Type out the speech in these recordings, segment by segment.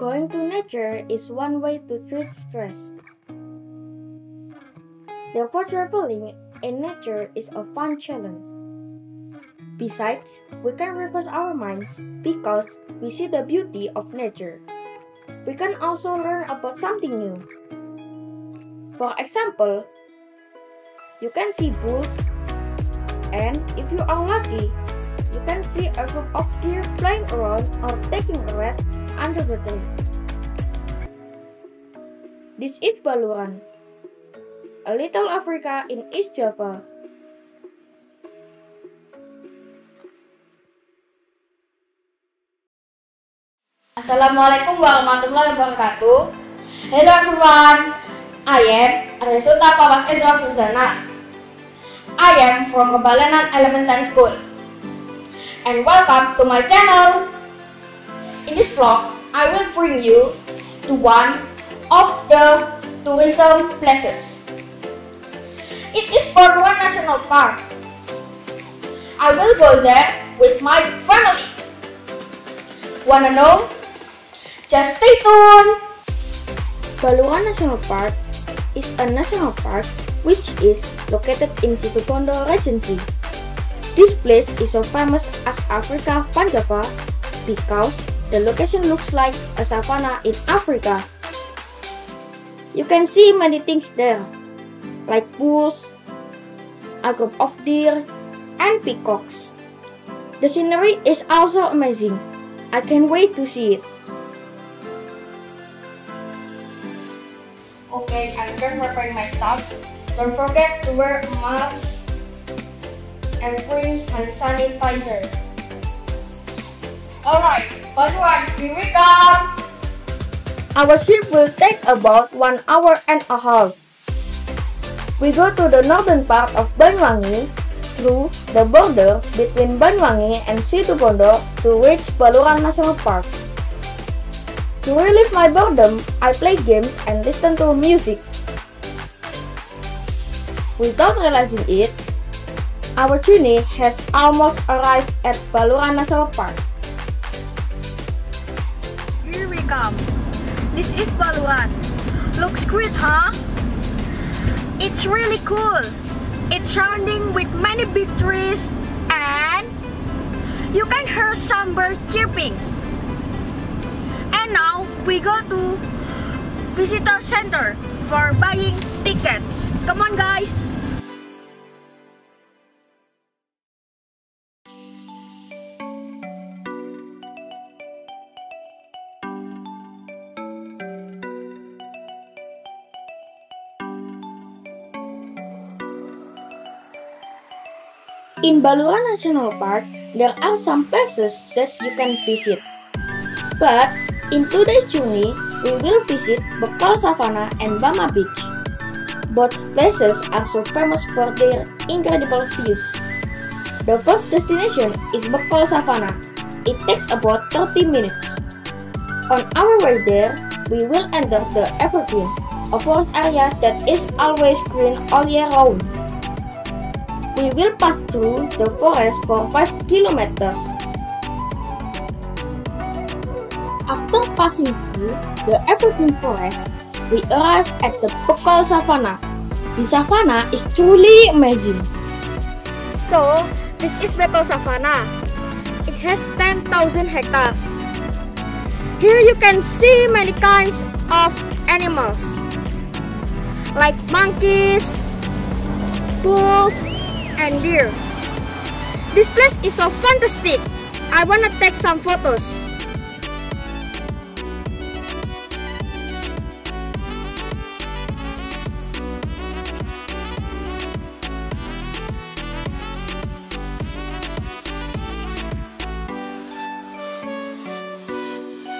Going to nature is one way to treat stress. Therefore, traveling in nature is a fun challenge. Besides, we can refresh our minds because we see the beauty of nature. We can also learn about something new. For example, you can see bulls, and if you are lucky, you can see a group of deer flying around or taking a rest under the tree. This is Baluran, a little Africa in East Java. Assalamualaikum warahmatullahi wabarakatuh. Hello everyone. I am Resuta Pawas Ezra Fuzana. I am from Kebalenan Elementary School. And welcome to my channel. In this vlog, I will bring you to one of the tourism places. It is Baluran National Park. I will go there with my family. Wanna know? Just stay tuned! Baluran National Park is a national park which is located in Situbondo Regency. This place is so famous as Africa van Java because the location looks like a savanna in Africa. You can see many things there, like bulls, a group of deer, and peacocks. The scenery is also amazing. I can't wait to see it. Okay, I'm done preparing my stuff. Don't forget to wear a mask and bring hand sanitizer. Alright, first one, here we! Our trip will take about one hour and a half. We go to the northern part of Banyuwangi through the border between Banyuwangi and Situbondo to reach Baluran National Park. To relieve my boredom, I play games and listen to music. Without realizing it, our journey has almost arrived at Baluran National Park. Here we come. This is Baluran. Looks great, huh? It's really cool. It's surrounding with many big trees and you can hear some birds chirping. And now we go to visitor center for buying tickets. In Baluran National Park, there are some places that you can visit. But in today's journey, we will visit Bekol Savannah and Bama Beach. Both places are so famous for their incredible views. The first destination is Bekol Savannah. It takes about 30 minutes. On our way there, we will enter the Evergreen, a forest area that is always green all year round. We will pass through the forest for 5 kilometers. After passing through the evergreen forest, we arrive at the Bekol Savannah. The savannah is truly amazing. So, this is Bekol Savannah. It has 10,000 hectares. Here you can see many kinds of animals like monkeys, bulls, and deer. This place is so fantastic. I wanna take some photos.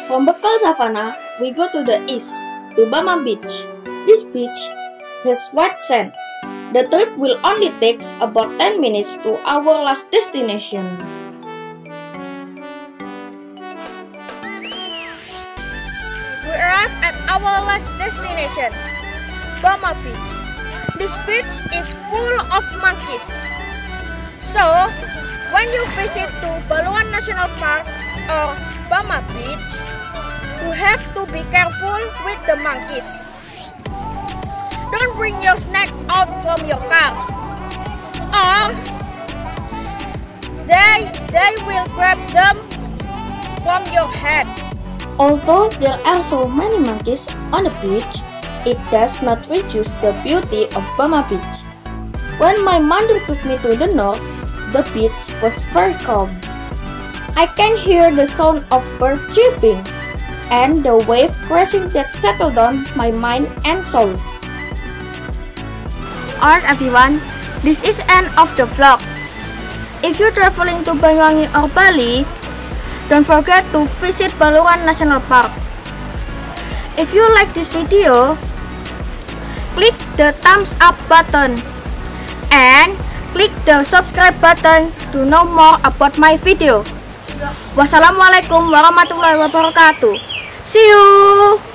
From Bekol Savannah, we go to the east, to Bama Beach. This beach has white sand. The trip will only take about 10 minutes to our last destination. We arrived at our last destination, Bama Beach. This beach is full of monkeys. So, when you visit to Baluran National Park or Bama Beach, you have to be careful with the monkeys. Don't bring your snack from your car. Or they, they will grab them from your head. Although there are so many monkeys on the beach, it does not reduce the beauty of Bama Beach. When my mother took me to the north, the beach was very calm. I can hear the sound of birds chirping and the wave crashing that settled on my mind and soul. Alright everyone, this is end of the vlog. If you're traveling to Banyuwangi or Bali, don't forget to visit Baluran National Park. If you like this video, click the thumbs up button and click the subscribe button to know more about my video. Wassalamualaikum warahmatullahi wabarakatuh. See you!